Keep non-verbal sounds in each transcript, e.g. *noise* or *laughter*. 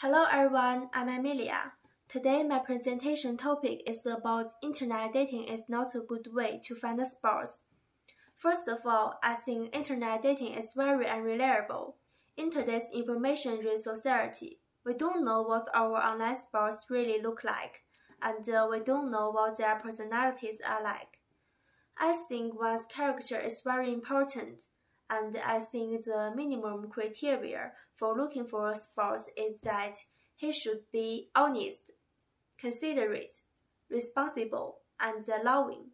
Hello everyone, I'm Emilia. Today my presentation topic is about internet dating is not a good way to find a spouse. First of all, I think internet dating is very unreliable. In today's information-rich society, we don't know what our online spouse really look like, and uh, we don't know what their personalities are like. I think one's character is very important and I think the minimum criteria for looking for a spouse is that he should be honest, considerate, responsible, and loving.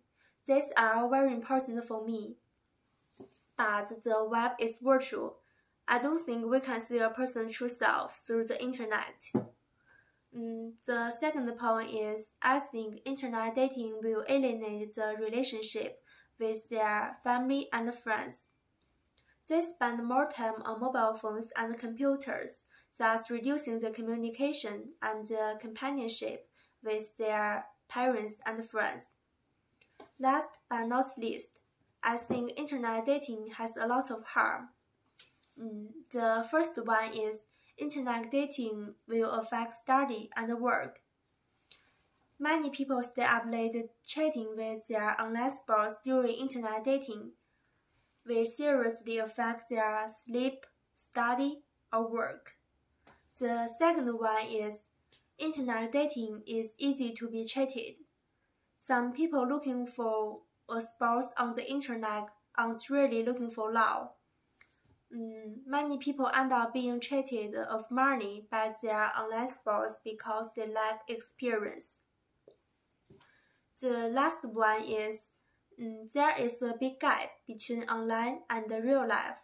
These are very important for me. But the web is virtual. I don't think we can see a person's true self through the internet. Mm, the second point is I think internet dating will alienate the relationship with their family and friends. They spend more time on mobile phones and computers, thus reducing the communication and uh, companionship with their parents and friends. Last but not least, I think internet dating has a lot of harm. Mm, the first one is internet dating will affect study and work. Many people stay up late chatting with their online spouse during internet dating will seriously affect their sleep, study, or work. The second one is internet dating is easy to be cheated. Some people looking for a spouse on the internet aren't really looking for love. Mm, many people end up being cheated of money by their online spouse because they lack experience. The last one is there is a big gap between online and real life.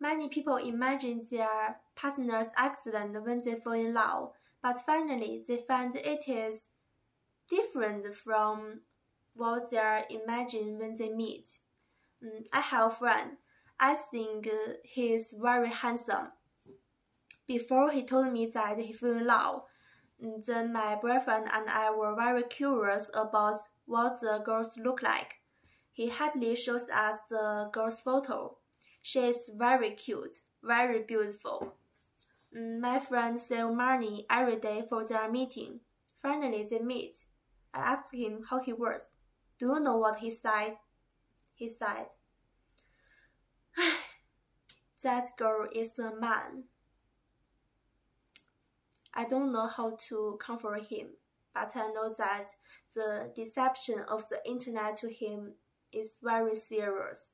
Many people imagine their partner's excellent when they fall in love, but finally they find it is different from what they imagine when they meet. Mm, I have a friend. I think he is very handsome. Before he told me that he fell in love, then my boyfriend and I were very curious about what the girls look like. He happily shows us the girl's photo. She is very cute, very beautiful. Mm, my friends save money every day for their meeting. Finally, they meet. I asked him how he was. Do you know what he said? He said, *sighs* That girl is a man. I don't know how to comfort him, but I know that the deception of the internet to him is very serious.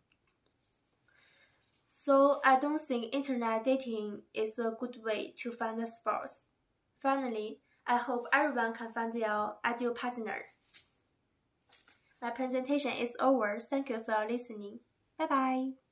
So I don't think internet dating is a good way to find a spouse. Finally, I hope everyone can find their ideal partner. My presentation is over. Thank you for listening. Bye bye.